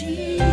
Jesus.